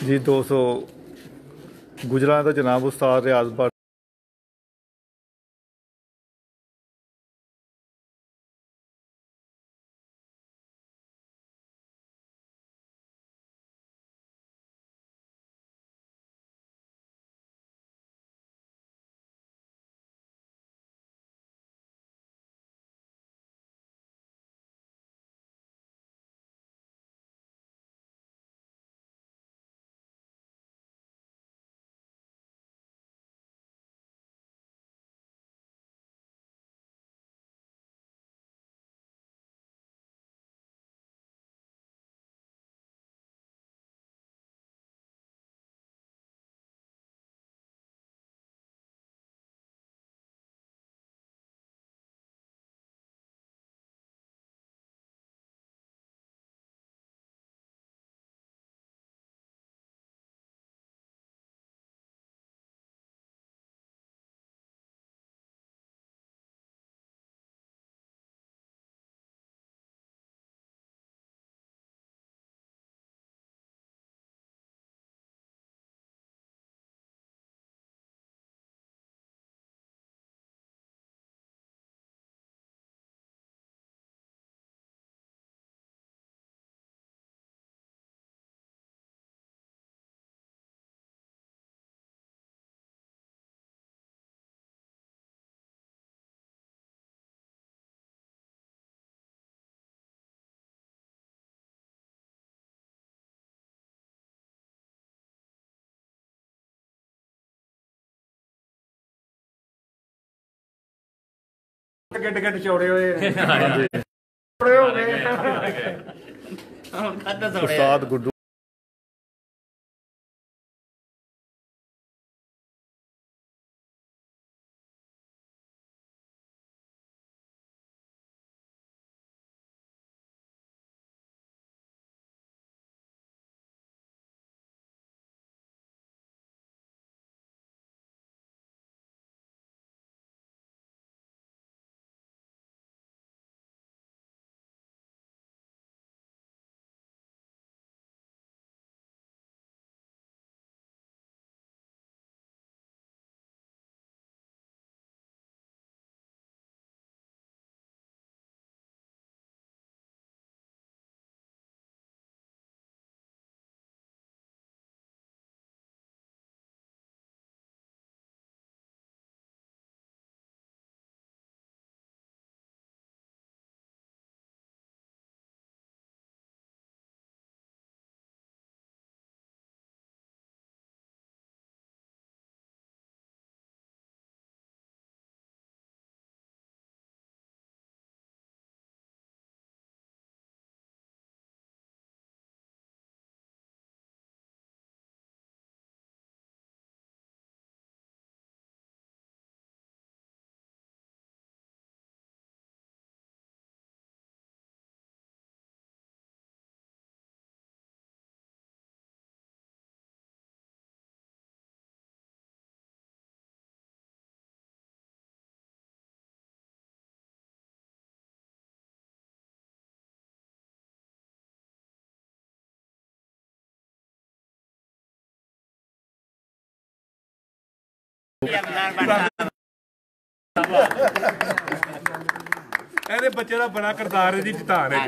जी दोस्तों गुजरात तो जनाब उस्ताद रियाज भट्ट ਗੱਡ ਗੱਡ ਚੌੜੇ ਹੋਏ ਨੇ ਚੌੜੇ ਹੋ ਗਏ। ਹੁਣ ਖਾਦਾ ਸੋੜਿਆ। ਉਸਤਾਦ ਗੁੱਡੂ ਇਹਦੇ ਬੱਚੇ ਦਾ ਬੜਾ ਕਰਤਾਰ ਹੈ ਜੀ ਟਿਟਾਨ ਹੈ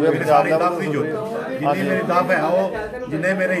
ਮੇਰੀ ਸਾਰੀ ਦਫ ਦੀ ਜੁੱਤ ਜਿੰਨੀ ਮੇਰੀ ਦਫ ਹੈ ਉਹ ਜਿੰਨੇ ਮੇਰੇ